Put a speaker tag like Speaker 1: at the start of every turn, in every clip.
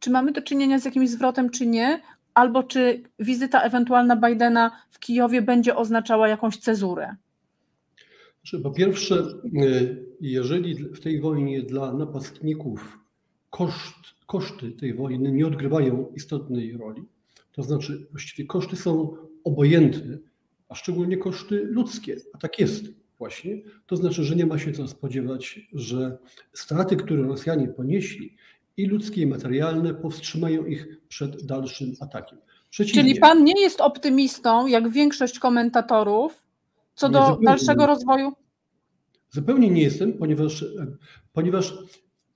Speaker 1: czy mamy do czynienia z jakimś zwrotem, czy nie, albo czy wizyta ewentualna Bidena w Kijowie będzie oznaczała jakąś cezurę?
Speaker 2: Po pierwsze, y, jeżeli w tej wojnie dla napastników koszt, koszty tej wojny nie odgrywają istotnej roli, to znaczy właściwie koszty są obojętne, a szczególnie koszty ludzkie, a tak jest właśnie, to znaczy, że nie ma się co spodziewać, że straty, które Rosjanie ponieśli, i ludzkie, i materialne, powstrzymają ich przed dalszym atakiem.
Speaker 1: Czyli pan nie jest optymistą, jak większość komentatorów, co do dalszego nie. rozwoju?
Speaker 2: Zupełnie nie jestem, ponieważ, ponieważ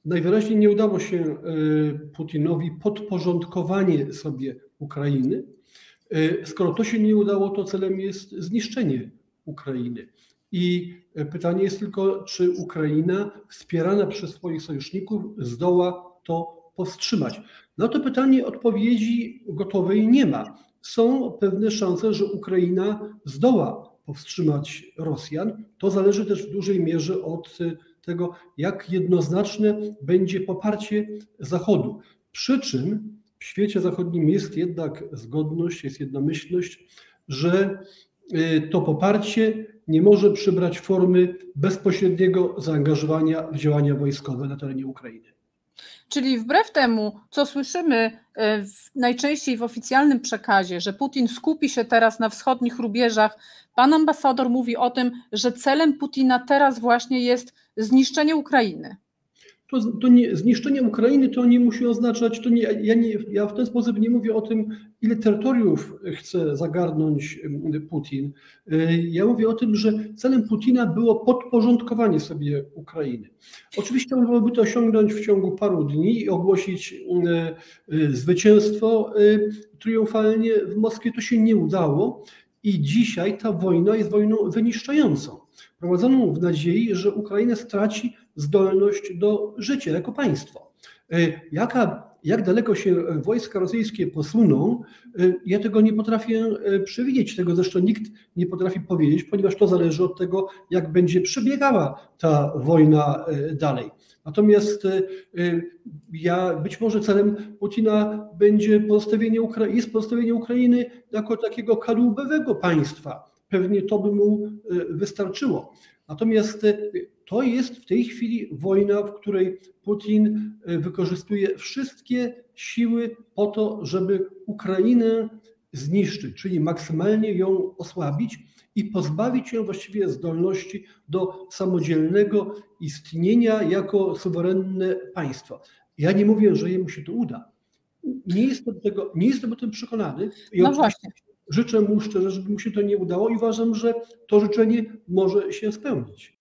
Speaker 2: najwyraźniej nie udało się e, Putinowi podporządkowanie sobie Ukrainy. E, skoro to się nie udało, to celem jest zniszczenie Ukrainy. I pytanie jest tylko, czy Ukraina, wspierana przez swoich sojuszników, zdoła to powstrzymać. Na to pytanie odpowiedzi gotowej nie ma. Są pewne szanse, że Ukraina zdoła powstrzymać Rosjan. To zależy też w dużej mierze od tego, jak jednoznaczne będzie poparcie Zachodu. Przy czym w świecie zachodnim jest jednak zgodność, jest jednomyślność, że y, to poparcie nie może przybrać formy bezpośredniego zaangażowania w działania wojskowe na terenie Ukrainy.
Speaker 1: Czyli wbrew temu, co słyszymy e, w, najczęściej w oficjalnym przekazie, że Putin skupi się teraz na wschodnich rubieżach, pan ambasador mówi o tym, że celem Putina teraz właśnie jest zniszczenie Ukrainy
Speaker 2: to, to nie, zniszczenie Ukrainy to nie musi oznaczać, to nie, ja, nie, ja w ten sposób nie mówię o tym, ile terytoriów chce zagarnąć Putin. Y, ja mówię o tym, że celem Putina było podporządkowanie sobie Ukrainy. Oczywiście można byłoby to osiągnąć w ciągu paru dni i ogłosić y, y, zwycięstwo triumfalnie w Moskwie. To się nie udało i dzisiaj ta wojna jest wojną wyniszczającą, prowadzoną w nadziei, że Ukraina straci zdolność do życia jako państwo. E, jaka, jak daleko się wojska rosyjskie posuną, e, ja tego nie potrafię e, przewidzieć. Tego zresztą nikt nie potrafi powiedzieć, ponieważ to zależy od tego, jak będzie przebiegała ta wojna dalej. Natomiast ja, być może celem Putina będzie pozostawienie Ukra- jest pozostawienie Ukrainy jako takiego kadłubowego państwa. Pewnie to by mu wystarczyło. Natomiast to jest w tej chwili wojna, w której Putin e, wykorzystuje wszystkie siły po to, żeby Ukrainę zniszczyć, czyli maksymalnie ją osłabić i pozbawić ją właściwie zdolności do samodzielnego istnienia jako suwerenne państwo. Ja nie mówię, że jemu się to uda. Nie jestem, tego, nie jestem o tym przekonany.
Speaker 1: I no właśnie.
Speaker 2: Życzę mu szczerze, żeby mu się to nie udało i uważam, że to życzenie może się spełnić.